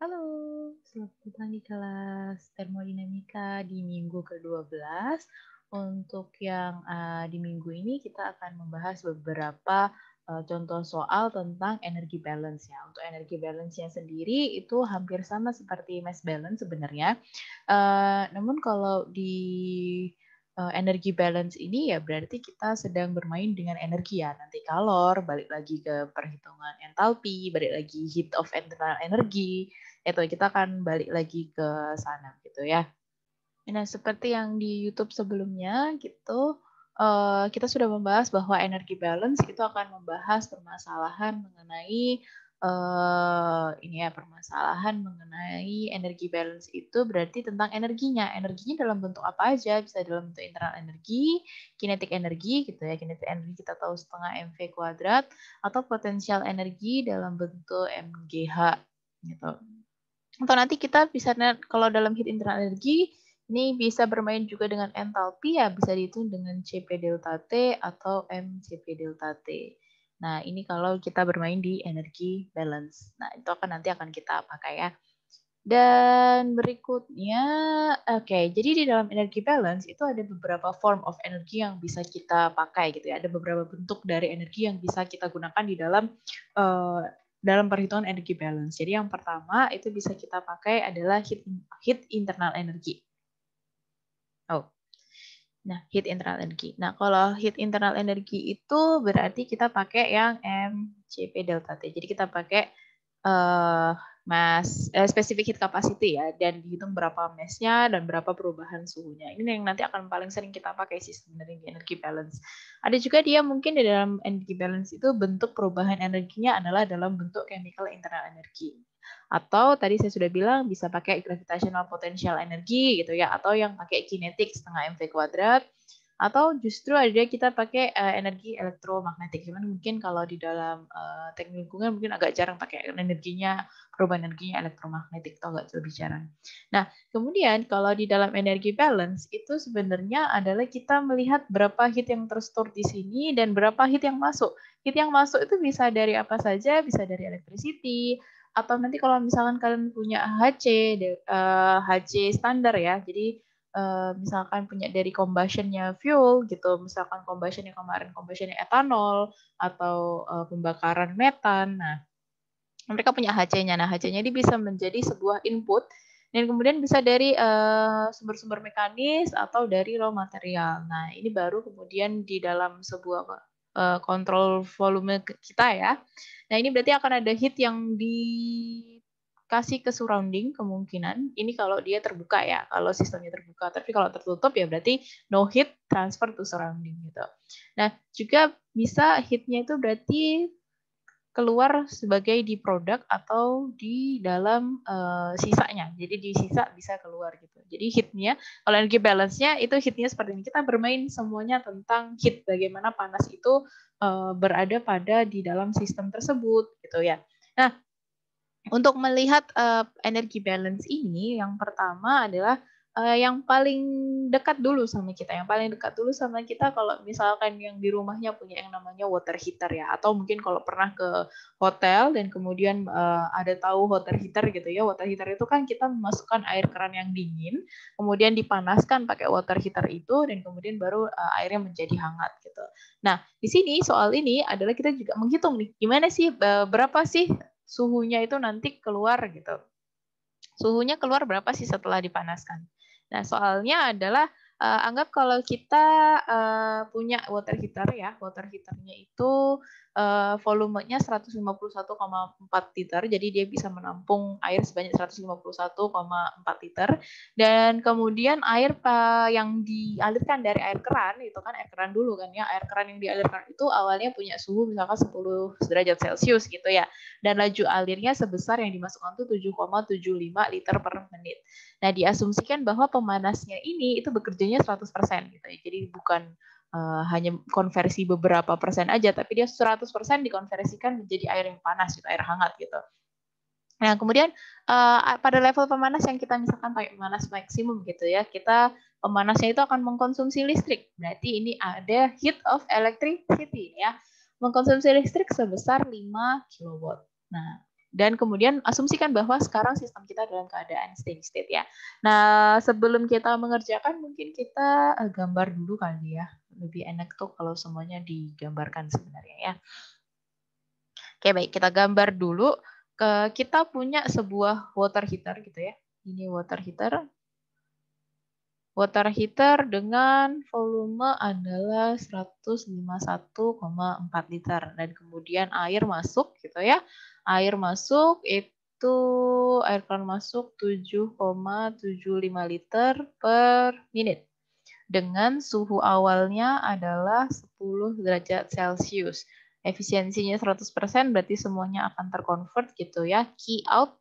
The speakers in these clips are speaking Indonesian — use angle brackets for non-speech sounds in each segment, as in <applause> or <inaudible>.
Halo, selamat datang di kelas termodinamika di minggu ke-12. Untuk yang uh, di minggu ini kita akan membahas beberapa uh, contoh soal tentang energi balance ya. Untuk energi balance-nya sendiri itu hampir sama seperti mass balance sebenarnya. Uh, namun kalau di uh, energi balance ini ya berarti kita sedang bermain dengan energi ya. Nanti kalor, balik lagi ke perhitungan entalpi, balik lagi heat of internal energy, itu kita akan balik lagi ke sana gitu ya. Nah, seperti yang di YouTube sebelumnya gitu, uh, kita sudah membahas bahwa energi balance itu akan membahas permasalahan mengenai uh, ini ya permasalahan mengenai energi balance itu berarti tentang energinya. Energinya dalam bentuk apa aja? Bisa dalam bentuk internal energi, kinetik energi gitu ya. Kinetik energi kita tahu setengah mv kuadrat atau potensial energi dalam bentuk mgh gitu. Atau nanti kita bisa kalau dalam heat internal energi ini bisa bermain juga dengan entalpi ya bisa dihitung dengan CP delta T atau MCP delta T. Nah, ini kalau kita bermain di energi balance. Nah, itu akan nanti akan kita pakai ya. Dan berikutnya, oke, okay, jadi di dalam energi balance itu ada beberapa form of energi yang bisa kita pakai gitu ya. Ada beberapa bentuk dari energi yang bisa kita gunakan di dalam uh, dalam perhitungan energi balance. Jadi yang pertama itu bisa kita pakai adalah heat, heat internal energy. Oh, Nah, heat internal energy. Nah, kalau heat internal energy itu berarti kita pakai yang MCP delta T. Jadi kita pakai uh, mass uh, specific heat capacity ya dan dihitung berapa massnya dan berapa perubahan suhunya. Ini yang nanti akan paling sering kita pakai sih sebenarnya di energy balance. Ada juga dia mungkin di dalam energy balance itu bentuk perubahan energinya adalah dalam bentuk chemical internal energy. Atau tadi saya sudah bilang bisa pakai gravitational potential energy gitu ya, atau yang pakai kinetik setengah mv kuadrat, atau justru ada kita pakai uh, energi elektromagnetik. Cuman mungkin kalau di dalam uh, teknik lingkungan mungkin agak jarang pakai energinya perubahan energinya elektromagnetik atau agak lebih jarang. Nah, kemudian kalau di dalam energi balance itu sebenarnya adalah kita melihat berapa heat yang terstore di sini dan berapa heat yang masuk. Heat yang masuk itu bisa dari apa saja, bisa dari electricity, atau nanti kalau misalkan kalian punya HC HC standar ya jadi uh, misalkan punya dari combustionnya fuel gitu misalkan combustionnya kemarin combustionnya etanol atau uh, pembakaran metan nah mereka punya HC-nya nah HC-nya ini bisa menjadi sebuah input dan kemudian bisa dari sumber-sumber uh, mekanis atau dari raw material. Nah, ini baru kemudian di dalam sebuah uh, kontrol volume kita ya. Nah, ini berarti akan ada heat yang dikasih ke surrounding kemungkinan. Ini kalau dia terbuka ya, kalau sistemnya terbuka. Tapi kalau tertutup ya berarti no heat transfer to surrounding gitu. Nah, juga bisa heatnya itu berarti keluar sebagai di produk atau di dalam uh, sisanya. Jadi di sisa bisa keluar gitu. Jadi heatnya, kalau energi balance-nya itu heatnya seperti ini. Kita bermain semuanya tentang heat, bagaimana panas itu uh, berada pada di dalam sistem tersebut gitu ya. Nah, untuk melihat uh, energi balance ini, yang pertama adalah uh, yang paling dekat dulu sama kita. Yang paling dekat dulu sama kita kalau misalkan yang di rumahnya punya yang namanya water heater ya, atau mungkin kalau pernah ke hotel dan kemudian uh, ada tahu water heater gitu ya. Water heater itu kan kita memasukkan air keran yang dingin, kemudian dipanaskan pakai water heater itu dan kemudian baru uh, airnya menjadi hangat gitu. Nah, di sini soal ini adalah kita juga menghitung nih, gimana sih berapa sih suhunya itu nanti keluar gitu. Suhunya keluar berapa sih setelah dipanaskan? Nah, soalnya adalah uh, anggap kalau kita uh, punya water heater ya, water heaternya itu uh, volumenya 151,4 liter, jadi dia bisa menampung air sebanyak 151,4 liter. Dan kemudian air uh, yang dialirkan dari air keran itu kan air keran dulu kan ya, air keran yang dialirkan itu awalnya punya suhu misalkan 10 derajat Celcius gitu ya, dan laju alirnya sebesar yang dimasukkan itu 7,75 liter per menit. Nah, diasumsikan bahwa pemanasnya ini itu bekerjanya 100% gitu ya. Jadi bukan uh, hanya konversi beberapa persen aja, tapi dia 100% dikonversikan menjadi air yang panas gitu, air hangat gitu. Nah, kemudian uh, pada level pemanas yang kita misalkan pakai pemanas maksimum gitu ya, kita pemanasnya itu akan mengkonsumsi listrik. Berarti ini ada heat of electricity ya. Mengkonsumsi listrik sebesar 5 kW. Nah, dan kemudian asumsikan bahwa sekarang sistem kita dalam keadaan steady state ya. Nah, sebelum kita mengerjakan mungkin kita eh, gambar dulu kali ya. Lebih enak tuh kalau semuanya digambarkan sebenarnya ya. Oke, baik, kita gambar dulu. Kita punya sebuah water heater gitu ya. Ini water heater. Water heater dengan volume adalah 151,4 liter dan kemudian air masuk gitu ya air masuk itu air keran masuk 7,75 liter per menit. Dengan suhu awalnya adalah 10 derajat Celcius. Efisiensinya 100% berarti semuanya akan terconvert gitu ya. Key out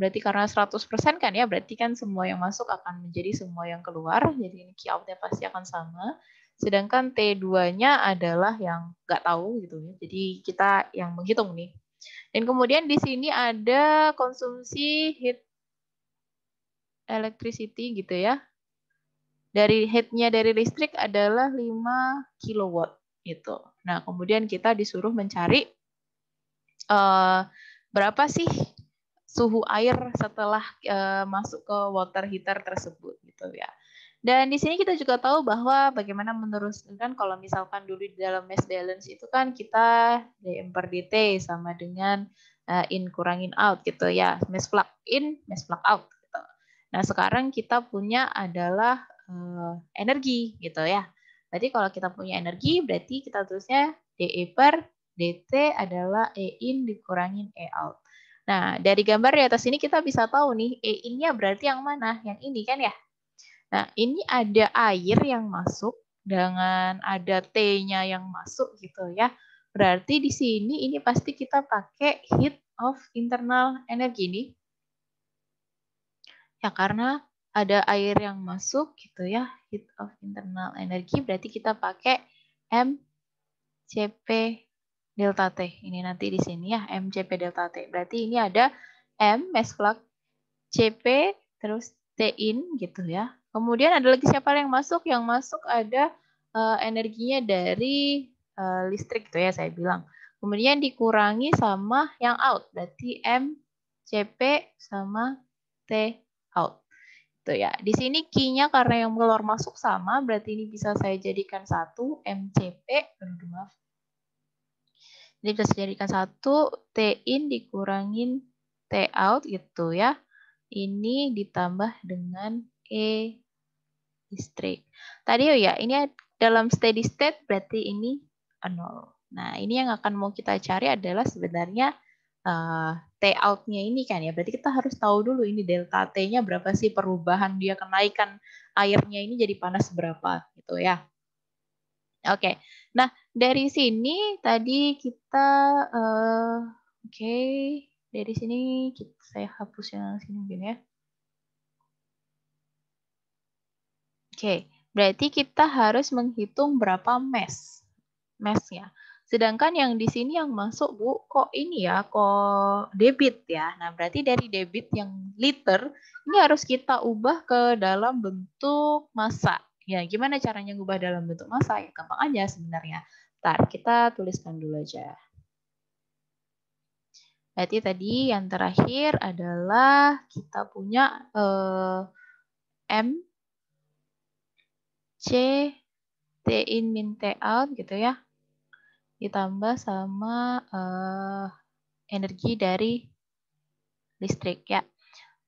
berarti karena 100% kan ya, berarti kan semua yang masuk akan menjadi semua yang keluar. Jadi ini key outnya pasti akan sama. Sedangkan T2-nya adalah yang nggak tahu gitu ya. Jadi kita yang menghitung nih dan kemudian di sini ada konsumsi heat electricity gitu ya. Dari heatnya dari listrik adalah 5 kilowatt gitu. Nah, kemudian kita disuruh mencari uh, berapa sih suhu air setelah uh, masuk ke water heater tersebut gitu ya. Dan di sini kita juga tahu bahwa bagaimana meneruskan kalau misalkan dulu di dalam mass balance itu kan kita dm per dt sama dengan uh, in kurangin out gitu ya. Mass flux in, mass flux out gitu. Nah, sekarang kita punya adalah uh, energi gitu ya. Jadi kalau kita punya energi berarti kita tulisnya dE per dt adalah E in dikurangin E out. Nah, dari gambar di atas ini kita bisa tahu nih E in-nya berarti yang mana? Yang ini kan ya? Nah, ini ada air yang masuk dengan ada T-nya yang masuk gitu ya. Berarti di sini ini pasti kita pakai heat of internal energy nih. Ya karena ada air yang masuk gitu ya, heat of internal energy berarti kita pakai M CP delta T. Ini nanti di sini ya, MCP delta T. Berarti ini ada M mass flux CP terus T in gitu ya. Kemudian ada lagi siapa yang masuk? Yang masuk ada uh, energinya dari uh, listrik itu ya saya bilang. Kemudian dikurangi sama yang out, berarti M CP sama T out. Itu ya. Di sini key-nya karena yang keluar masuk sama, berarti ini bisa saya jadikan satu MCP, maaf. Ini bisa saya jadikan satu T in dikurangin T out gitu ya. Ini ditambah dengan E listrik. Tadi oh ya, ini dalam steady state berarti ini nol. Nah, ini yang akan mau kita cari adalah sebenarnya uh, T out-nya ini kan ya. Berarti kita harus tahu dulu ini delta T-nya berapa sih perubahan dia kenaikan airnya ini jadi panas berapa gitu ya. Oke. Okay. Nah, dari sini tadi kita uh, oke, okay. dari sini kita, saya hapus yang sini mungkin ya. Oke, berarti kita harus menghitung berapa mes. Mesnya. Sedangkan yang di sini yang masuk, Bu, kok ini ya, kok debit ya. Nah, berarti dari debit yang liter, ini harus kita ubah ke dalam bentuk massa. Ya, gimana caranya ngubah dalam bentuk massa? Ya, gampang aja sebenarnya. Ntar, kita tuliskan dulu aja. Berarti tadi yang terakhir adalah kita punya eh, M C T in min T out gitu ya. Ditambah sama uh, energi dari listrik ya.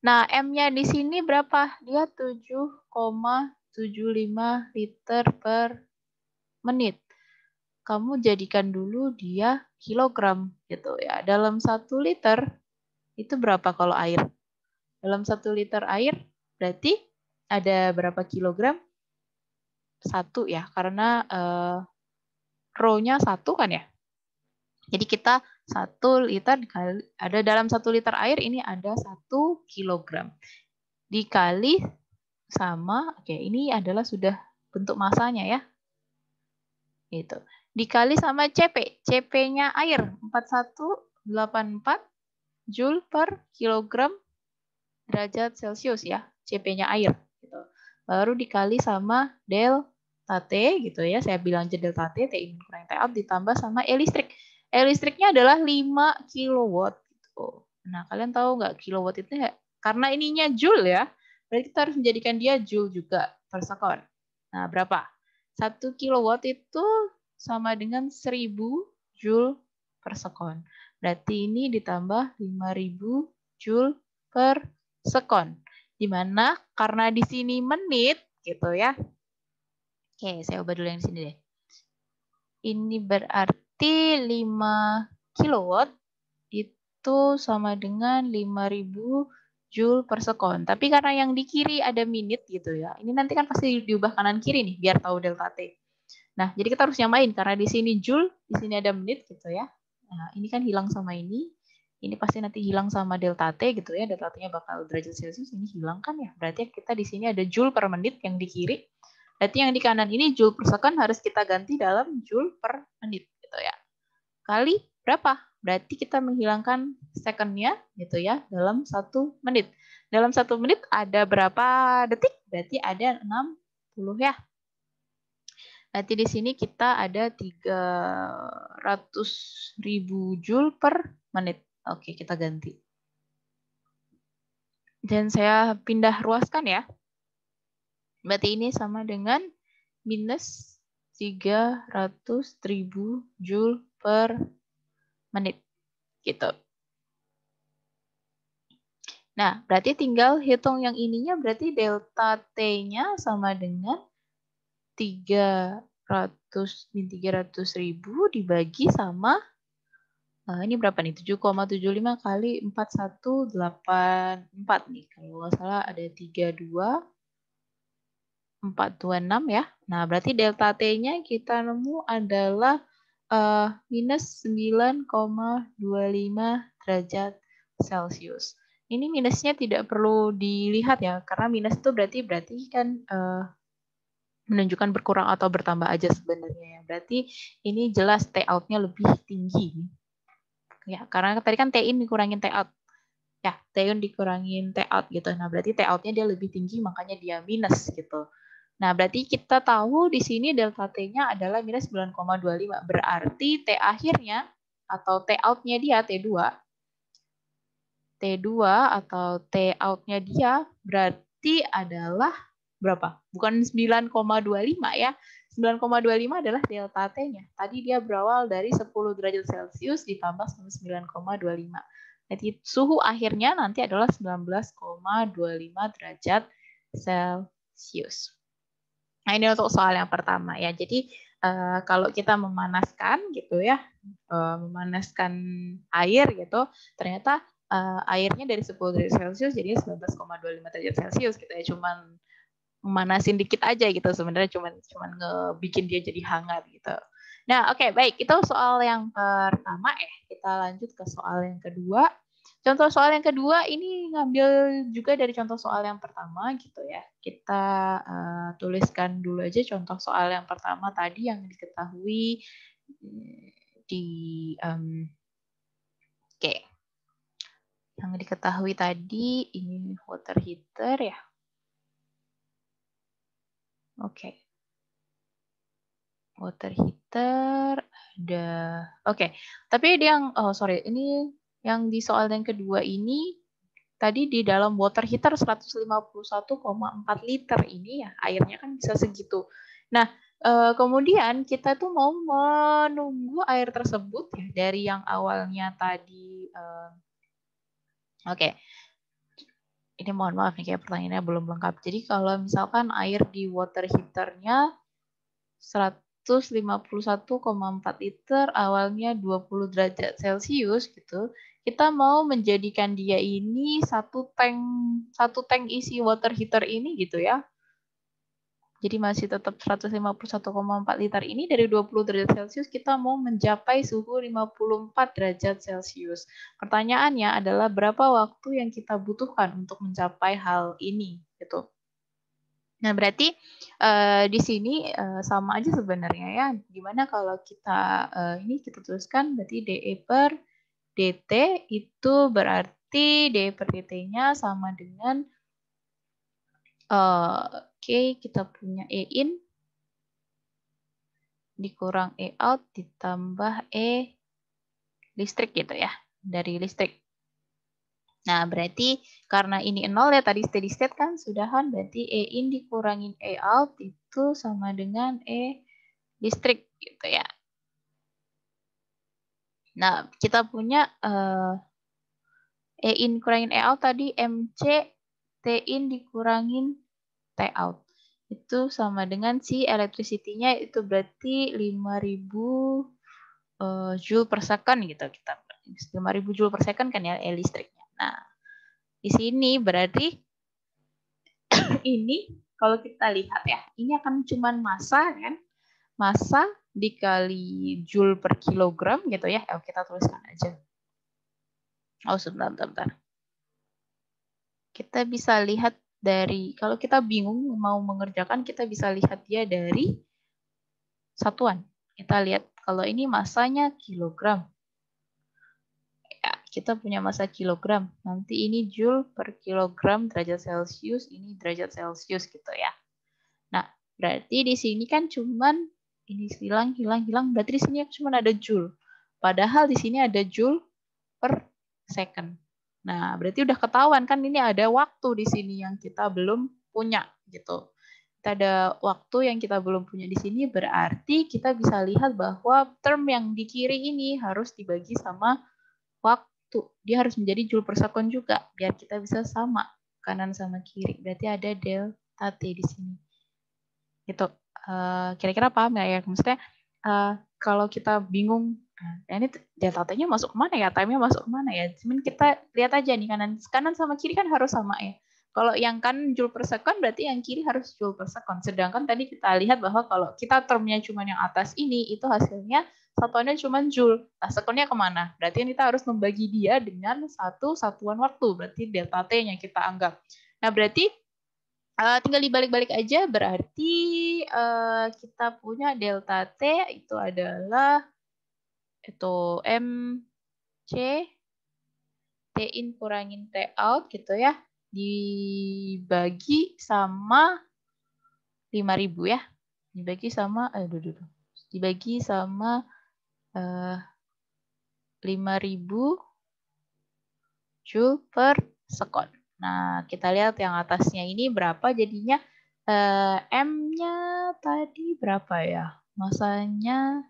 Nah, M-nya di sini berapa? Dia 7,75 liter per menit. Kamu jadikan dulu dia kilogram gitu ya. Dalam satu liter itu berapa kalau air? Dalam satu liter air berarti ada berapa kilogram? satu ya, karena uh, row-nya satu kan ya. Jadi kita satu liter dikali, ada dalam satu liter air ini ada satu kilogram. Dikali sama, oke ini adalah sudah bentuk masanya ya. Itu. Dikali sama CP. CP-nya air 4184 Joule per kilogram derajat Celcius ya. CP-nya air. Gitu. Baru dikali sama del T gitu ya, saya bilang aja delta T, in kurang T out ditambah sama E listrik. E listriknya adalah 5 kilowatt gitu. Nah, kalian tahu nggak kilowatt itu ya? Karena ininya joule ya, berarti kita harus menjadikan dia joule juga per second. Nah, berapa? 1 kilowatt itu sama dengan 1000 joule per second. Berarti ini ditambah 5000 joule per second. Di mana karena di sini menit gitu ya. Oke, saya ubah dulu yang di sini deh. Ini berarti 5 kilowatt itu sama dengan 5000 joule per second. Tapi karena yang di kiri ada menit gitu ya. Ini nanti kan pasti diubah kanan kiri nih biar tahu delta T. Nah, jadi kita harus nyamain karena di sini joule, di sini ada menit gitu ya. Nah, ini kan hilang sama ini. Ini pasti nanti hilang sama delta T gitu ya. Delta T-nya bakal derajat Celcius, ini hilang kan ya. Berarti kita di sini ada joule per menit yang di kiri. Berarti yang di kanan ini joule per second harus kita ganti dalam joule per menit gitu ya. Kali berapa? Berarti kita menghilangkan secondnya gitu ya dalam satu menit. Dalam satu menit ada berapa detik? Berarti ada 60 ya. Berarti di sini kita ada 300 ribu joule per menit. Oke, kita ganti. Dan saya pindah ruaskan ya. Berarti ini sama dengan minus 300 ribu joule per menit. Gitu. Nah, berarti tinggal hitung yang ininya berarti delta T-nya sama dengan 300 min 300 ribu dibagi sama uh, ini berapa nih? 7,75 kali 4184 nih. Kalau nggak salah ada 32 426 ya. Nah, berarti delta T-nya kita nemu adalah uh, minus 9,25 derajat Celcius. Ini minusnya tidak perlu dilihat ya, karena minus itu berarti berarti kan uh, menunjukkan berkurang atau bertambah aja sebenarnya ya. Berarti ini jelas T out-nya lebih tinggi. Ya, karena tadi kan T in dikurangin T out. Ya, T in dikurangin T out gitu. Nah, berarti T out-nya dia lebih tinggi makanya dia minus gitu. Nah, berarti kita tahu di sini delta T-nya adalah minus 9,25. Berarti T akhirnya atau T out-nya dia T2. T2 atau T out-nya dia berarti adalah berapa? Bukan 9,25 ya. 9,25 adalah delta T-nya. Tadi dia berawal dari 10 derajat Celcius ditambah 9,25. Jadi suhu akhirnya nanti adalah 19,25 derajat Celcius. Nah, ini untuk soal yang pertama ya. Jadi uh, kalau kita memanaskan gitu ya, uh, memanaskan air gitu, ternyata uh, airnya dari 10 derajat Celcius jadi 19,25 derajat Celcius gitu ya. Cuman memanasin dikit aja gitu sebenarnya cuman cuman ngebikin dia jadi hangat gitu. Nah, oke, okay, baik. Itu soal yang pertama eh kita lanjut ke soal yang kedua. Contoh soal yang kedua ini ngambil juga dari contoh soal yang pertama gitu ya. Kita uh, tuliskan dulu aja contoh soal yang pertama tadi yang diketahui eh, di um, oke. Okay. Yang diketahui tadi ini water heater ya. Oke. Okay. Water heater ada oke. Okay. Tapi dia yang oh sorry, ini yang di soal yang kedua ini tadi di dalam water heater 151,4 liter ini ya airnya kan bisa segitu. Nah, eh, kemudian kita tuh mau menunggu air tersebut ya dari yang awalnya tadi eh, oke. Okay. Ini mohon maaf nih kayak pertanyaannya belum lengkap. Jadi kalau misalkan air di water heaternya 151,4 liter awalnya 20 derajat Celcius gitu kita mau menjadikan dia ini satu tank satu tank isi water heater ini gitu ya. Jadi masih tetap 151,4 liter ini dari 20 derajat Celcius kita mau mencapai suhu 54 derajat Celcius. Pertanyaannya adalah berapa waktu yang kita butuhkan untuk mencapai hal ini gitu. Nah, berarti uh, di sini uh, sama aja sebenarnya ya. Gimana kalau kita uh, ini kita tuliskan berarti DE per dt itu berarti d per dt-nya sama dengan uh, oke okay, kita punya e in dikurang e out ditambah e listrik gitu ya dari listrik. Nah, berarti karena ini nol ya tadi steady state kan sudahan berarti E in dikurangin E out itu sama dengan E listrik gitu ya. Nah, kita punya uh, E in kurangin E out tadi MC T in dikurangin T out. Itu sama dengan si electricity-nya itu berarti 5000 uh, joule per second gitu kita 5000 joule per second kan ya E listriknya. Nah, di sini berarti <coughs> ini kalau kita lihat ya, ini akan cuman massa kan? Massa dikali joule per kilogram gitu ya. Oh, kita tuliskan aja. Oh, sebentar, sebentar. Kita bisa lihat dari, kalau kita bingung mau mengerjakan, kita bisa lihat dia dari satuan. Kita lihat kalau ini masanya kilogram kita punya massa kilogram. Nanti ini joule per kilogram derajat Celcius, ini derajat Celcius gitu ya. Nah, berarti di sini kan cuman ini hilang, hilang, hilang. Berarti di sini cuma ada joule. Padahal di sini ada joule per second. Nah, berarti udah ketahuan kan ini ada waktu di sini yang kita belum punya gitu. Kita ada waktu yang kita belum punya di sini berarti kita bisa lihat bahwa term yang di kiri ini harus dibagi sama waktu satu. Dia harus menjadi joule per juga biar kita bisa sama kanan sama kiri. Berarti ada delta T di sini. Gitu. Uh, kira-kira paham nggak ya? Maksudnya uh, kalau kita bingung, nah ini delta T-nya masuk ke mana ya? Time-nya masuk ke mana ya? Cuman kita lihat aja nih kanan kanan sama kiri kan harus sama ya. Kalau yang kan joule per second berarti yang kiri harus joule per second. Sedangkan tadi kita lihat bahwa kalau kita termnya cuma yang atas ini, itu hasilnya satuannya cuma joule. Nah, sekonnya ke mana? Berarti kita harus membagi dia dengan satu satuan waktu. Berarti delta T-nya kita anggap. Nah, berarti uh, tinggal dibalik-balik aja. Berarti uh, kita punya delta T itu adalah itu M C T in kurangin T out gitu ya. Dibagi sama 5000 ya. Dibagi sama, eh, dulu, dibagi sama 5000 joule per second. Nah, kita lihat yang atasnya ini berapa jadinya uh, M-nya tadi berapa ya? Masanya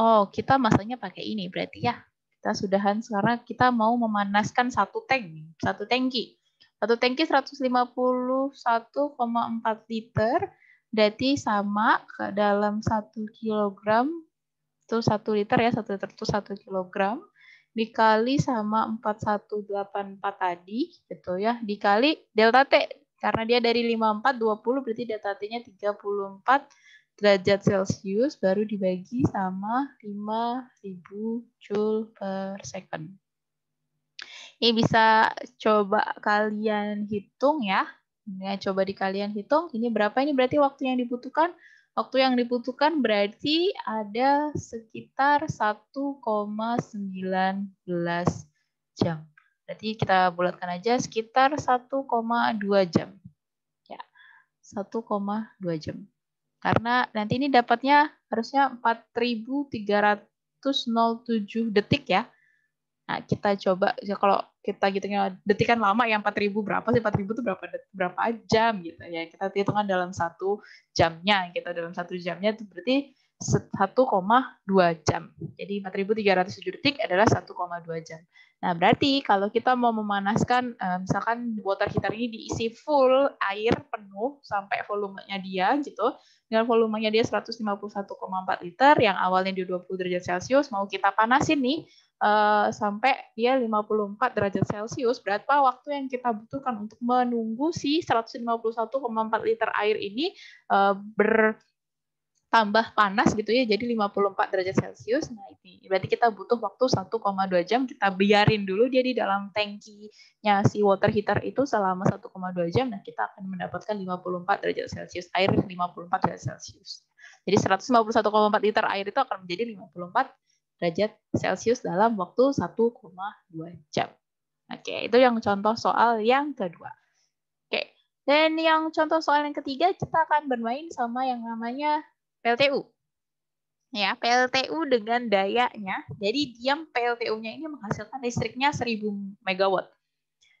Oh, kita masanya pakai ini berarti ya. Kita sudahan sekarang kita mau memanaskan satu tank, satu tangki. Satu tangki 151,4 liter, berarti sama ke dalam satu kilogram itu satu liter ya, satu liter itu satu kilogram. Dikali sama 4184 tadi gitu ya, dikali delta T karena dia dari 54 20 berarti delta T-nya 34 derajat Celcius baru dibagi sama 5000 joule per second. Ini bisa coba kalian hitung ya. Ini coba di kalian hitung. Ini berapa ini berarti waktu yang dibutuhkan? Waktu yang dibutuhkan berarti ada sekitar 1,19 jam. Berarti kita bulatkan aja sekitar 1,2 jam. Ya, 1,2 jam. Karena nanti ini dapatnya harusnya 4.307 detik ya. Nah, kita coba ya kalau kita hitungnya detikan lama yang 4000 berapa sih 4000 itu berapa berapa jam gitu ya. Kita hitungkan dalam satu jamnya kita dalam satu jamnya itu berarti 1,2 jam. Jadi 4.307 detik adalah 1,2 jam. Nah, berarti kalau kita mau memanaskan, eh, misalkan water heater ini diisi full air penuh sampai volumenya dia gitu, dengan volumenya dia 151,4 liter, yang awalnya di 20 derajat Celcius, mau kita panasin nih, uh, sampai dia 54 derajat Celcius, berapa waktu yang kita butuhkan untuk menunggu si 151,4 liter air ini uh, bertambah panas gitu ya, jadi 54 derajat Celcius. Nah, ini berarti kita butuh waktu 1,2 jam, kita biarin dulu dia di dalam tangkinya si water heater itu selama 1,2 jam, nah kita akan mendapatkan 54 derajat Celcius, air 54 derajat Celcius. Jadi 151,4 liter air itu akan menjadi 54 derajat Celcius dalam waktu 1,2 jam. Oke, itu yang contoh soal yang kedua. Oke, dan yang contoh soal yang ketiga kita akan bermain sama yang namanya PLTU. ya PLTU dengan dayanya. Jadi diam PLTU-nya ini menghasilkan listriknya 1000 megawatt.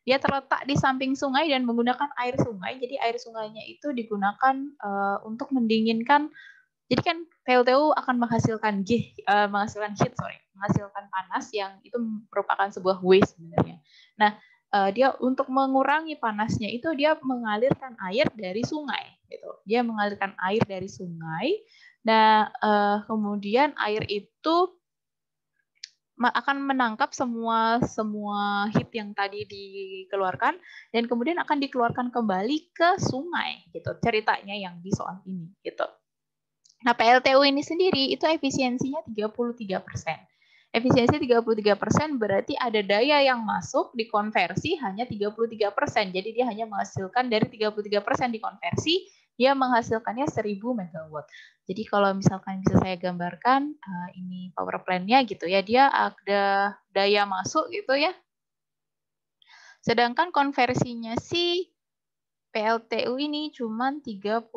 Dia terletak di samping sungai dan menggunakan air sungai. Jadi air sungainya itu digunakan uh, untuk mendinginkan. Jadi kan PLTU akan menghasilkan G, uh, menghasilkan heat, sorry, menghasilkan panas yang itu merupakan sebuah waste sebenarnya. Nah, uh, dia untuk mengurangi panasnya itu dia mengalirkan air dari sungai, gitu. Dia mengalirkan air dari sungai Nah, uh, kemudian air itu akan menangkap semua semua heat yang tadi dikeluarkan dan kemudian akan dikeluarkan kembali ke sungai gitu ceritanya yang di soal ini gitu. Nah, PLTU ini sendiri itu efisiensinya 33%. Efisiensi 33% berarti ada daya yang masuk dikonversi hanya 33%. Jadi dia hanya menghasilkan dari 33% dikonversi dia menghasilkannya 1000 megawatt. Jadi kalau misalkan bisa saya gambarkan uh, ini power plant-nya gitu ya, dia ada daya masuk gitu ya. Sedangkan konversinya si PLTU ini cuma 33%.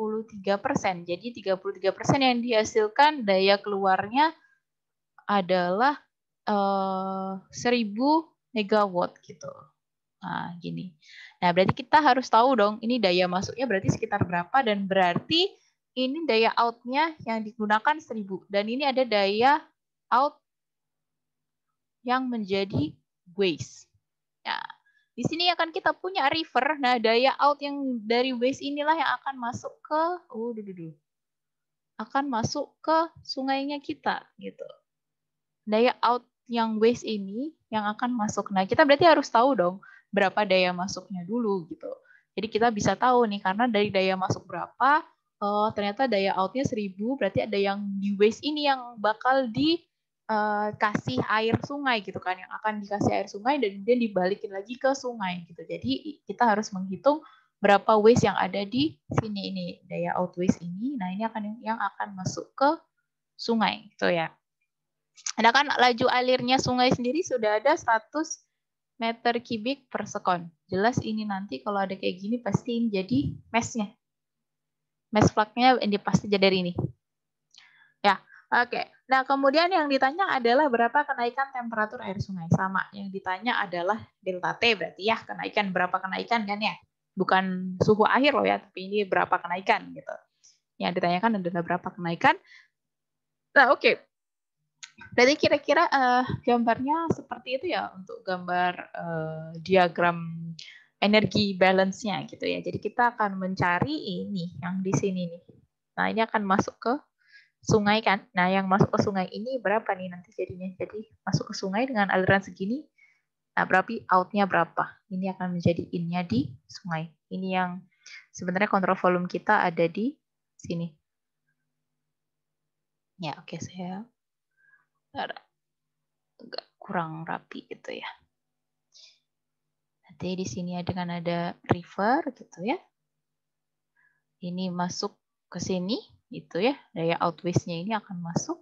Jadi 33% yang dihasilkan daya keluarnya adalah uh, eh, 1000 megawatt gitu. Nah, gini. Nah, berarti kita harus tahu dong, ini daya masuknya berarti sekitar berapa dan berarti ini daya outnya yang digunakan 1000 dan ini ada daya out yang menjadi waste. Di sini akan kita punya river. Nah, daya out yang dari waste inilah yang akan masuk ke oh duh, akan masuk ke sungainya kita gitu. Daya out yang waste ini yang akan masuk. Nah, kita berarti harus tahu dong berapa daya masuknya dulu gitu. Jadi kita bisa tahu nih karena dari daya masuk berapa, uh, ternyata daya outnya 1000, berarti ada yang di waste ini yang bakal dikasih uh, air sungai gitu kan, yang akan dikasih air sungai dan kemudian dibalikin lagi ke sungai gitu. Jadi kita harus menghitung berapa waste yang ada di sini ini daya out waste ini. Nah ini akan yang akan masuk ke sungai gitu ya. Ada kan laju alirnya sungai sendiri sudah ada 100 meter kubik per sekon. Jelas ini nanti kalau ada kayak gini pasti ini jadi mesnya. Mes flagnya ini pasti jadi dari ini. Ya, oke. Okay. Nah, kemudian yang ditanya adalah berapa kenaikan temperatur air sungai. Sama, yang ditanya adalah delta T berarti ya, kenaikan berapa kenaikan kan ya. Bukan suhu akhir loh ya, tapi ini berapa kenaikan gitu. Yang ditanyakan adalah berapa kenaikan. Nah, oke. Okay. Berarti kira-kira uh, gambarnya seperti itu ya untuk gambar uh, diagram energi balance-nya gitu ya. Jadi kita akan mencari ini yang di sini nih. Nah, ini akan masuk ke sungai kan. Nah, yang masuk ke sungai ini berapa nih nanti jadinya? Jadi masuk ke sungai dengan aliran segini. Nah, berarti out-nya berapa? Ini akan menjadi in-nya di sungai. Ini yang sebenarnya kontrol volume kita ada di sini. Ya, oke okay, saya agak kurang rapi gitu ya. Nanti di sini dengan ada river gitu ya. Ini masuk ke sini gitu ya. Daya outwaste-nya ini akan masuk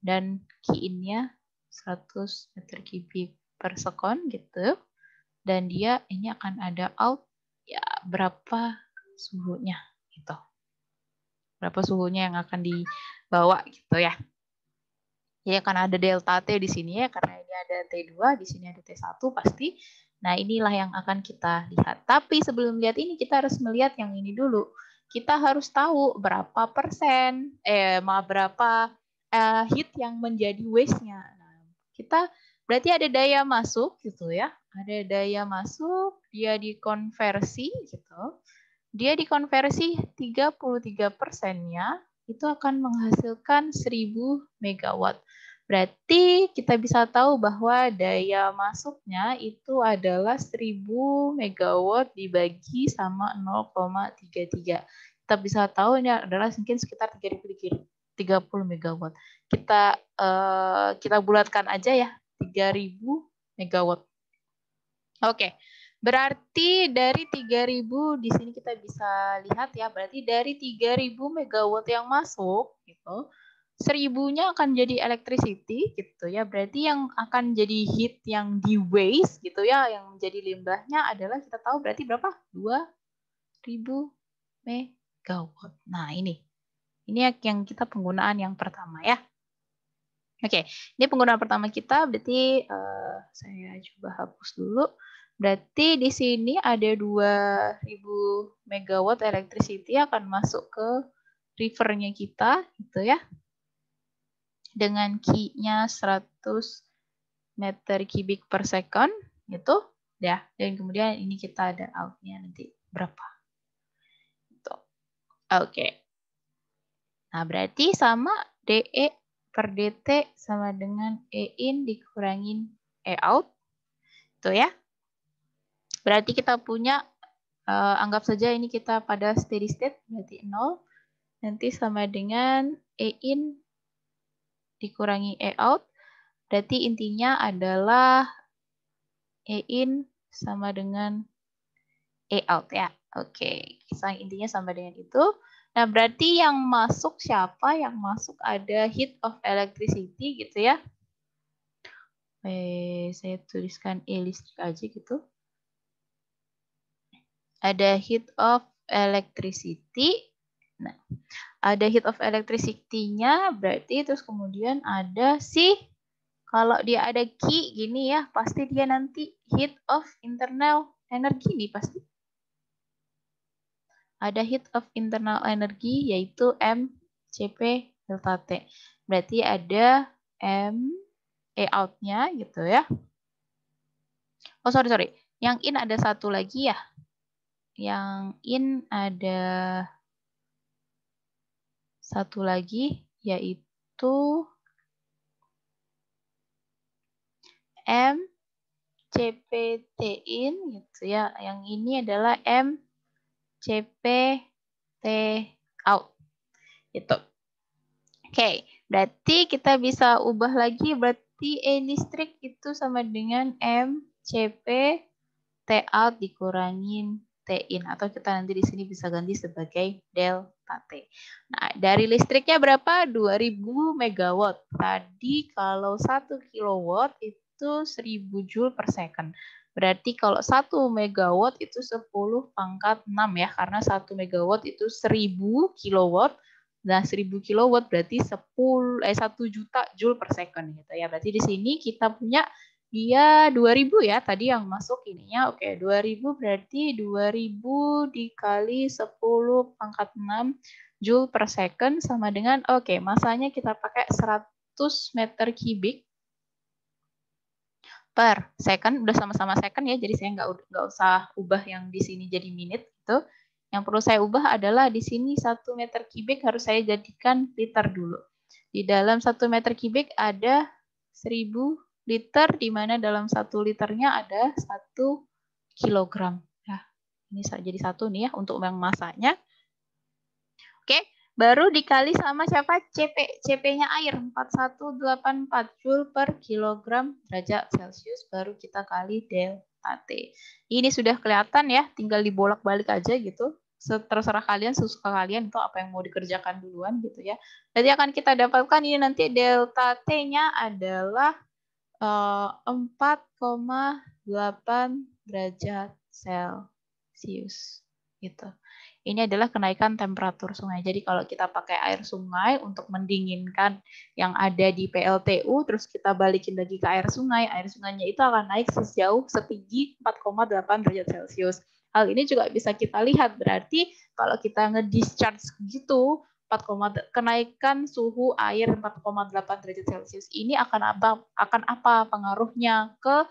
dan key in-nya 100 meter kubik per sekon gitu. Dan dia ini akan ada out ya berapa suhunya gitu. Berapa suhunya yang akan dibawa gitu ya. Ya karena ada delta T di sini ya, karena ini ada T2, di sini ada T1 pasti. Nah inilah yang akan kita lihat. Tapi sebelum lihat ini kita harus melihat yang ini dulu. Kita harus tahu berapa persen, eh maaf berapa eh, heat yang menjadi waste-nya. Nah, kita berarti ada daya masuk gitu ya. Ada daya masuk, dia dikonversi gitu. Dia dikonversi 33 persennya itu akan menghasilkan 1000 megawatt. Berarti kita bisa tahu bahwa daya masuknya itu adalah 1000 megawatt dibagi sama 0,33. Kita bisa tahu ini adalah mungkin sekitar 3030 megawatt. Kita uh, kita bulatkan aja ya 3000 megawatt. Oke. Berarti dari 3000 di sini kita bisa lihat ya, berarti dari 3000 megawatt yang masuk gitu, seribunya akan jadi electricity gitu ya. Berarti yang akan jadi heat yang di waste gitu ya, yang menjadi limbahnya adalah kita tahu berarti berapa? 2000 megawatt. Nah, ini. Ini yang kita penggunaan yang pertama ya. Oke, ini penggunaan pertama kita berarti uh, saya coba hapus dulu. Berarti di sini ada 2000 megawatt electricity akan masuk ke rivernya kita gitu ya. Dengan key-nya 100 meter kubik per second gitu ya. Dan kemudian ini kita ada out-nya nanti berapa. Gitu. Oke. Okay. Nah, berarti sama DE per DT sama dengan E in dikurangin E out. Itu ya. Berarti kita punya, uh, anggap saja ini kita pada steady state, berarti 0. Nanti sama dengan E in dikurangi E out. Berarti intinya adalah E in sama dengan E out ya. Oke, kisah intinya sama dengan itu. Nah, berarti yang masuk siapa? Yang masuk ada heat of electricity gitu ya. Eh, saya tuliskan E listrik aja gitu. Ada heat of electricity. Nah, ada heat of electricity-nya berarti terus kemudian ada si kalau dia ada key gini ya, pasti dia nanti heat of internal energy nih pasti ada heat of internal energy yaitu MCP delta T. Berarti ada M E out-nya gitu ya. Oh sorry sorry, yang in ada satu lagi ya. Yang in ada satu lagi yaitu M CPT in gitu ya. Yang ini adalah M CPT out. Itu. Oke, okay, berarti kita bisa ubah lagi berarti E listrik itu sama dengan M CP T out dikurangin T in atau kita nanti di sini bisa ganti sebagai delta T. Nah, dari listriknya berapa? 2000 megawatt. Tadi kalau 1 kilowatt itu 1000 joule per second. Berarti kalau 1 megawatt itu 10 pangkat 6 ya, karena 1 megawatt itu 1000 kilowatt. Nah, 1000 kilowatt berarti 10 eh 1 juta joule per second gitu ya. Berarti di sini kita punya dia 2000 ya, tadi yang masuk ininya. Oke, 2000 berarti 2000 dikali 10 pangkat 6 joule per second sama dengan oke, masanya kita pakai 100 meter kubik per second. Udah sama-sama second ya jadi saya nggak nggak usah ubah yang di sini jadi minute gitu. Yang perlu saya ubah adalah di sini satu meter kubik harus saya jadikan liter dulu. Di dalam satu meter kubik ada 1000 liter di mana dalam satu liternya ada satu kilogram ya ini jadi satu nih ya untuk yang masanya oke baru dikali sama siapa CP. CP-nya air 4184 Joule per kilogram derajat Celcius baru kita kali delta T. Ini sudah kelihatan ya, tinggal dibolak-balik aja gitu. Terserah kalian, sesuka kalian itu apa yang mau dikerjakan duluan gitu ya. Jadi akan kita dapatkan ini nanti delta T-nya adalah 4,8 derajat Celcius gitu. Ini adalah kenaikan temperatur sungai. Jadi kalau kita pakai air sungai untuk mendinginkan yang ada di PLTU, terus kita balikin lagi ke air sungai, air sungainya itu akan naik sejauh setinggi 4,8 derajat Celcius. Hal ini juga bisa kita lihat berarti kalau kita nge-discharge gitu 4, kenaikan suhu air 4,8 derajat Celcius ini akan apa akan apa pengaruhnya ke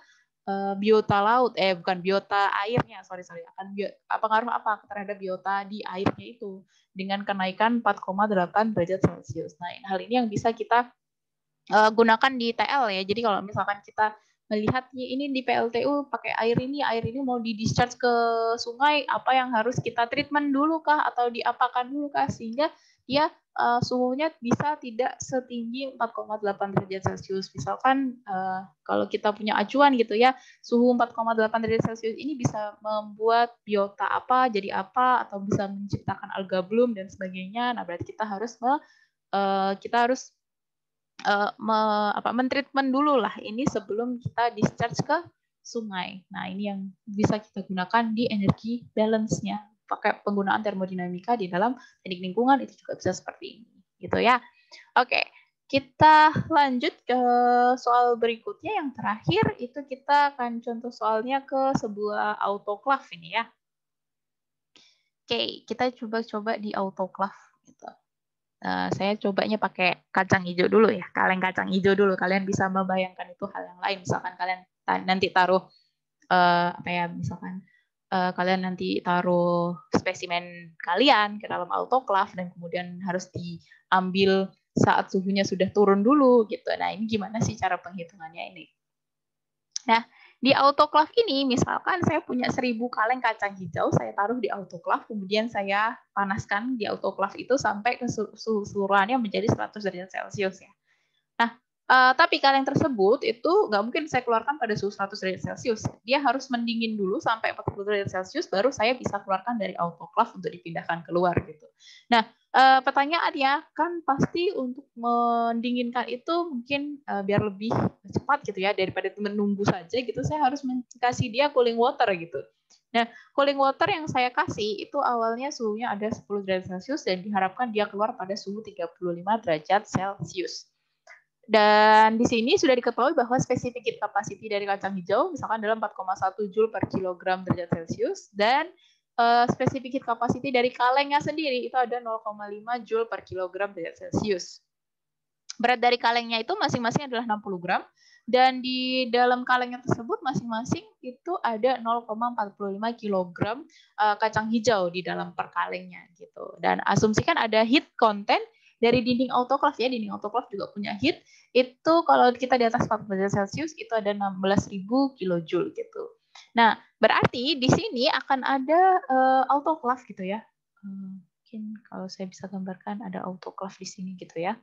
uh, biota laut eh bukan biota airnya sorry sorry akan bio, pengaruh apa terhadap biota di airnya itu dengan kenaikan 4,8 derajat celcius. Nah hal ini yang bisa kita uh, gunakan di TL ya. Jadi kalau misalkan kita melihat ini di PLTU pakai air ini, air ini mau di discharge ke sungai, apa yang harus kita treatment dulu kah atau diapakan dulu kah sehingga dia uh, suhunya bisa tidak setinggi 4,8 derajat Celcius. Misalkan uh, kalau kita punya acuan gitu ya, suhu 4,8 derajat Celcius ini bisa membuat biota apa jadi apa atau bisa menciptakan alga bloom dan sebagainya. Nah, berarti kita harus me, uh, kita harus uh, me, apa mentreatment dulu lah ini sebelum kita discharge ke sungai. Nah, ini yang bisa kita gunakan di energi balance-nya pakai penggunaan termodinamika di dalam teknik lingkungan itu juga bisa seperti ini gitu ya. Oke, kita lanjut ke soal berikutnya yang terakhir itu kita akan contoh soalnya ke sebuah autoclave ini ya. Oke, kita coba-coba di autoclave gitu. Uh, saya cobanya pakai kacang hijau dulu ya, kaleng kacang hijau dulu. Kalian bisa membayangkan itu hal yang lain. Misalkan kalian nanti taruh uh, apa ya, misalkan uh, kalian nanti taruh spesimen kalian ke dalam autoclave dan kemudian harus diambil saat suhunya sudah turun dulu gitu. Nah, ini gimana sih cara penghitungannya ini? Nah, di autoclave ini misalkan saya punya 1000 kaleng kacang hijau, saya taruh di autoclave, kemudian saya panaskan di autoclave itu sampai keseluruhannya menjadi 100 derajat Celcius ya. Uh, tapi kaleng tersebut itu nggak mungkin saya keluarkan pada suhu 100 derajat Celcius. Dia harus mendingin dulu sampai 40 derajat Celcius, baru saya bisa keluarkan dari autoclave untuk dipindahkan keluar gitu. Nah, uh, pertanyaannya kan pasti untuk mendinginkan itu mungkin uh, biar lebih cepat gitu ya daripada menunggu saja gitu. Saya harus kasih dia cooling water gitu. Nah, cooling water yang saya kasih itu awalnya suhunya ada 10 derajat Celcius dan diharapkan dia keluar pada suhu 35 derajat Celcius. Dan di sini sudah diketahui bahwa spesifik heat capacity dari kacang hijau misalkan dalam 4,1 joule per kilogram derajat Celcius dan uh, spesifik heat capacity dari kalengnya sendiri itu ada 0,5 joule per kilogram derajat Celcius. Berat dari kalengnya itu masing-masing adalah 60 gram dan di dalam kalengnya tersebut masing-masing itu ada 0,45 kg uh, kacang hijau di dalam per kalengnya gitu. Dan asumsikan ada heat content dari dinding autoclave ya, dinding autoclave juga punya heat, itu kalau kita di atas 40 derajat Celcius itu ada 16.000 kilojoule gitu. Nah, berarti di sini akan ada uh, autoclave gitu ya. Hmm, mungkin kalau saya bisa gambarkan ada autoclave di sini gitu ya.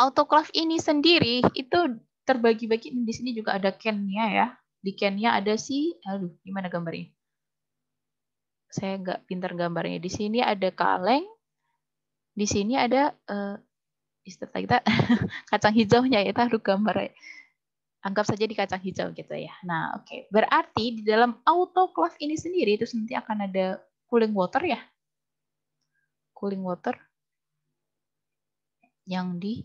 Autoclave ini sendiri itu terbagi-bagi di sini juga ada can-nya ya. Di can-nya ada si, aduh, gimana gambarnya? Saya nggak pintar gambarnya. Di sini ada kaleng, di sini ada uh, istilah kita <laughs> kacang hijaunya ya taruh gambar anggap saja di kacang hijau gitu ya. Nah, oke. Okay. Berarti di dalam autoclave ini sendiri itu nanti akan ada cooling water ya. Cooling water yang di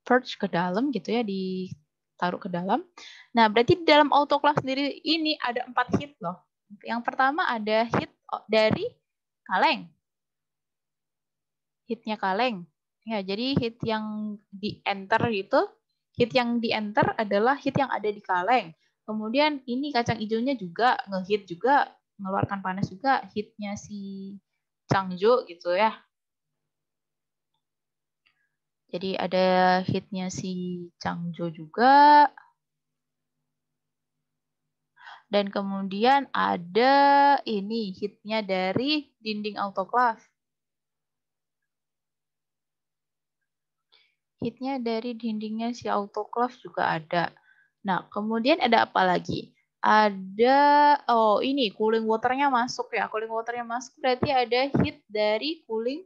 purge ke dalam gitu ya, ditaruh ke dalam. Nah, berarti di dalam autoclave sendiri ini ada empat heat loh. Yang pertama ada heat dari kaleng hitnya kaleng. Ya, jadi hit yang di enter itu, hit yang di enter adalah hit yang ada di kaleng. Kemudian ini kacang hijaunya juga ngehit juga, mengeluarkan panas juga hitnya si Changjo gitu ya. Jadi ada hitnya si Changjo juga. Dan kemudian ada ini hitnya dari dinding autoclave. Hitnya dari dindingnya si autoclave juga ada. Nah, kemudian ada apa lagi? Ada, oh ini cooling waternya masuk ya. Cooling waternya masuk berarti ada heat dari cooling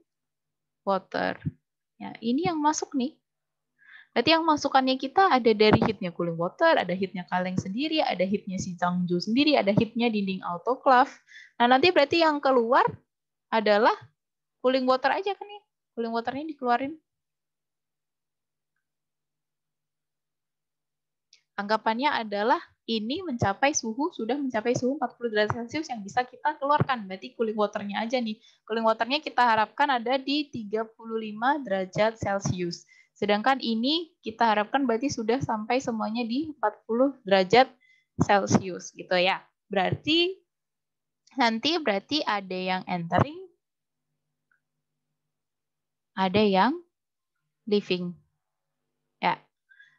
water. Ya, ini yang masuk nih. Berarti yang masukannya kita ada dari heatnya cooling water, ada heatnya kaleng sendiri, ada heatnya si Changju sendiri, ada heatnya dinding autoclave. Nah nanti berarti yang keluar adalah cooling water aja kan nih. Cooling waternya dikeluarin. Anggapannya adalah ini mencapai suhu, sudah mencapai suhu 40 derajat Celcius yang bisa kita keluarkan. Berarti cooling waternya aja nih. Cooling waternya kita harapkan ada di 35 derajat Celcius. Sedangkan ini kita harapkan berarti sudah sampai semuanya di 40 derajat Celcius gitu ya. Berarti nanti berarti ada yang entering, ada yang leaving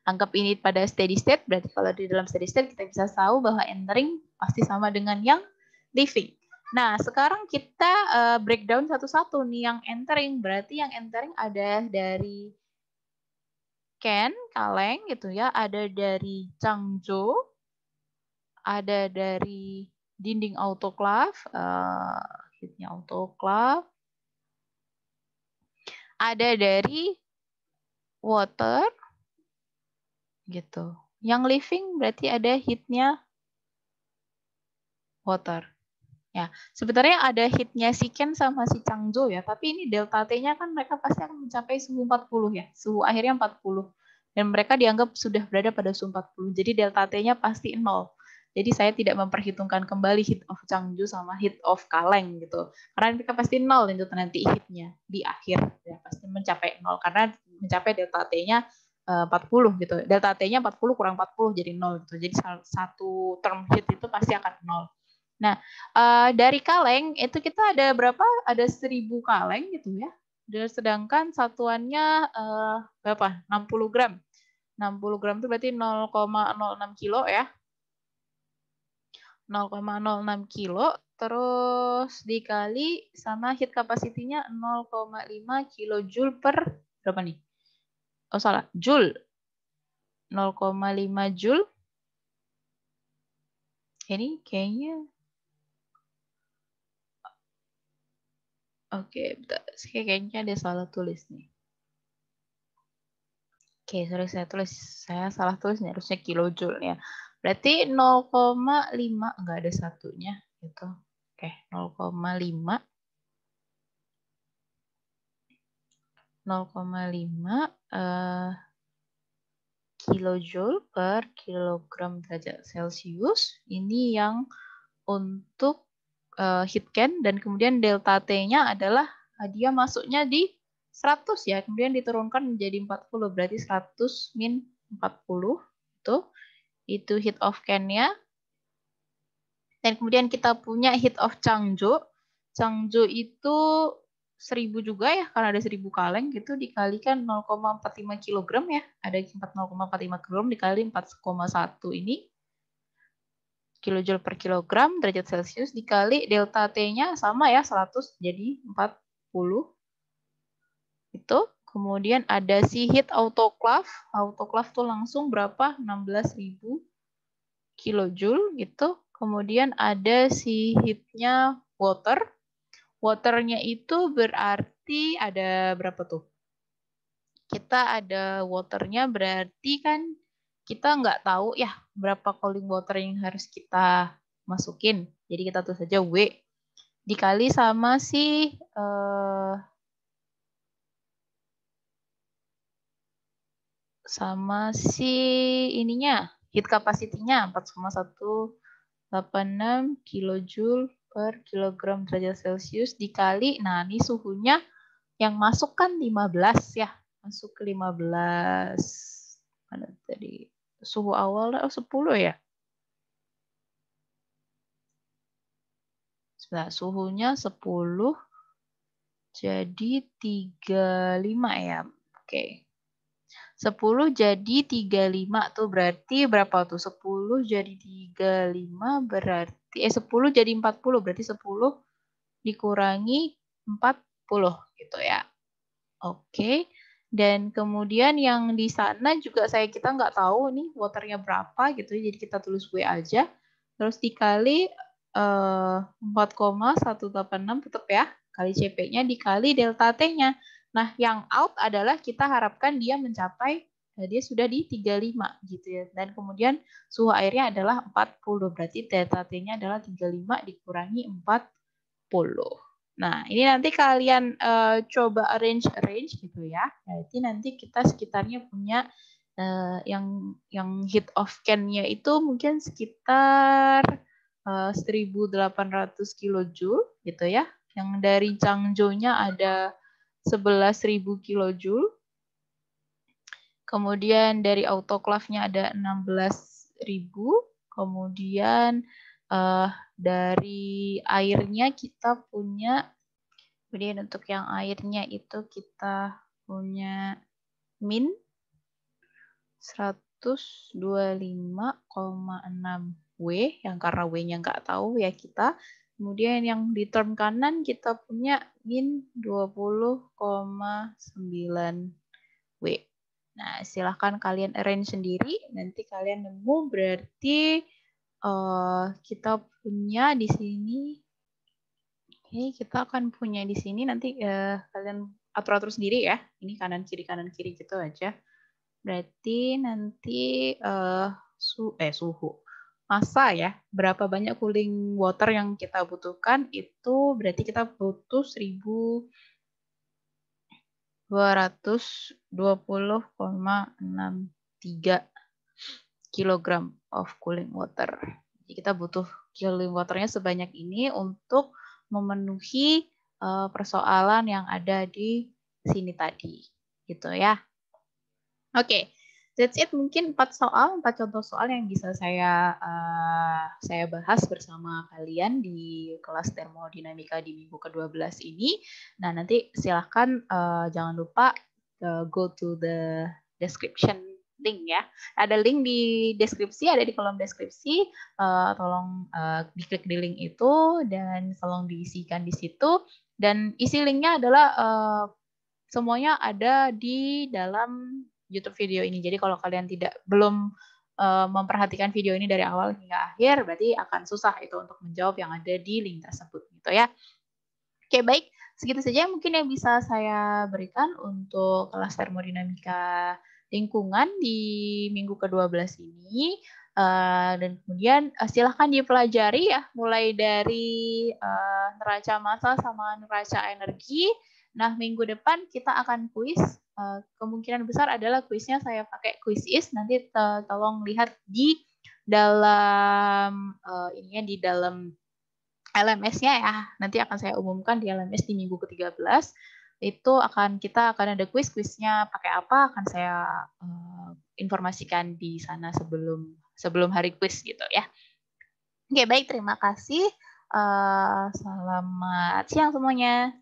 anggap ini pada steady state, berarti kalau di dalam steady state kita bisa tahu bahwa entering pasti sama dengan yang leaving. Nah, sekarang kita uh, breakdown satu-satu nih yang entering. Berarti yang entering ada dari Ken, Kaleng gitu ya, ada dari Changzhou, ada dari dinding autoclave, uh, hitnya autoclave, ada dari water, gitu. Yang living berarti ada heatnya water. Ya, sebenarnya ada hitnya si Ken sama si Changzhou ya, tapi ini delta T-nya kan mereka pasti akan mencapai suhu 40 ya, suhu akhirnya 40. Dan mereka dianggap sudah berada pada suhu 40. Jadi delta T-nya pasti 0. Jadi saya tidak memperhitungkan kembali hit of Changzhou sama hit of Kaleng gitu. Karena mereka pasti 0 itu nanti hitnya di akhir ya pasti mencapai 0 karena mencapai delta T-nya 40 eh, gitu. Delta T-nya 40 kurang 40 jadi 0 gitu. Jadi satu term hit itu pasti akan 0. Nah, uh, dari kaleng itu kita ada berapa? Ada seribu kaleng gitu ya. Dan sedangkan satuannya uh, berapa? 60 gram. 60 gram itu berarti 0,06 kilo ya. 0,06 kilo terus dikali sama heat capacity-nya 0,5 kilojoule per berapa nih? Oh salah, joule. 0,5 joule. Ini kayaknya Oke, bentar. kayaknya ada salah tulis nih. Oke, sorry saya tulis. Saya salah tulis nih, harusnya kilojoule ya. Berarti 0,5 enggak ada satunya gitu. Oke, 0,5 0,5 uh, kilojoule per kilogram derajat Celcius. Ini yang untuk uh, heat can dan kemudian delta T-nya adalah uh, dia masuknya di 100 ya, kemudian diturunkan menjadi 40 berarti 100 min 40 itu itu heat of can-nya. Dan kemudian kita punya heat of Changzhou. Changzhou itu 1000 juga ya, karena ada 1000 kaleng gitu dikalikan 0,45 kg ya. Ada 0,45 kg dikali 4,1 ini. Kilojoule per kilogram derajat Celcius dikali delta T-nya sama ya 100 jadi 40 itu kemudian ada si heat autoclave. Autoclave tuh langsung berapa? 16.000 kilojoule gitu. Kemudian ada si heatnya water waternya itu berarti ada berapa tuh kita ada waternya berarti kan kita nggak tahu ya berapa cooling water yang harus kita masukin. Jadi kita tulis saja W dikali sama si uh, sama si ininya heat capacity-nya 4,186 kilojoule per kilogram derajat Celcius dikali nah ini suhunya yang masuk kan 15 ya masuk ke 15 mana tadi suhu awalnya oh, 10 ya. Nah, suhunya 10 jadi 35 ya. Oke. 10 jadi 35 tuh berarti berapa tuh? 10 jadi 35 berarti eh 10 jadi 40 berarti 10 dikurangi 40 gitu ya. Oke. Dan kemudian yang di sana juga saya kita nggak tahu nih waternya berapa gitu, jadi kita tulis W aja. Terus dikali eh, 4,186 tetap ya, kali CP-nya dikali delta T-nya. Nah, yang out adalah kita harapkan dia mencapai dia sudah di 35 gitu ya. Dan kemudian suhu airnya adalah 40, berarti delta T-nya adalah 35 dikurangi 40. Nah, ini nanti kalian uh, coba arrange-arrange gitu ya. Berarti nanti kita sekitarnya punya uh, yang yang heat of can-nya itu mungkin sekitar uh, 1800 kilojoule gitu ya. Yang dari Changzhou-nya ada 11.000 kilojoule. Kemudian dari autoclave-nya ada 16.000. Kemudian uh, dari airnya kita punya kemudian untuk yang airnya itu kita punya min 125,6 W yang karena W-nya nggak tahu ya kita. Kemudian yang di term kanan kita punya min 20,9 W. Nah, silahkan kalian arrange sendiri. Nanti kalian nemu berarti uh, kita punya di sini. Oke, kita akan punya di sini nanti uh, kalian atur-atur sendiri ya. Ini kanan kiri kanan kiri gitu aja. Berarti nanti uh, su eh suhu massa ya, berapa banyak cooling water yang kita butuhkan itu berarti kita butuh 1220,63 kg of cooling water. Jadi kita butuh cooling waternya sebanyak ini untuk memenuhi uh, persoalan yang ada di sini tadi, gitu ya. Oke, okay. That's it mungkin empat soal, empat contoh soal yang bisa saya uh, saya bahas bersama kalian di kelas termodinamika di minggu ke-12 ini. Nah, nanti silahkan uh, jangan lupa uh, go to the description link ya. Ada link di deskripsi, ada di kolom deskripsi. Uh, tolong uh, diklik di link itu dan tolong diisikan di situ. Dan isi linknya adalah uh, semuanya ada di dalam YouTube video ini. Jadi kalau kalian tidak belum uh, memperhatikan video ini dari awal hingga akhir, berarti akan susah itu untuk menjawab yang ada di link tersebut gitu ya. Oke, baik. Segitu saja mungkin yang bisa saya berikan untuk kelas termodinamika lingkungan di minggu ke-12 ini. Uh, dan kemudian uh, silahkan dipelajari ya, mulai dari uh, neraca massa sama neraca energi. Nah, minggu depan kita akan kuis Eh, kemungkinan besar adalah kuisnya saya pakai quiz is. Nanti tolong lihat di dalam uh, ininya di dalam LMS-nya ya. Nanti akan saya umumkan di LMS di minggu ke-13 itu akan kita akan ada quiz quiznya pakai apa akan saya uh, informasikan di sana sebelum sebelum hari quiz gitu ya. Oke baik terima kasih. Uh, selamat siang semuanya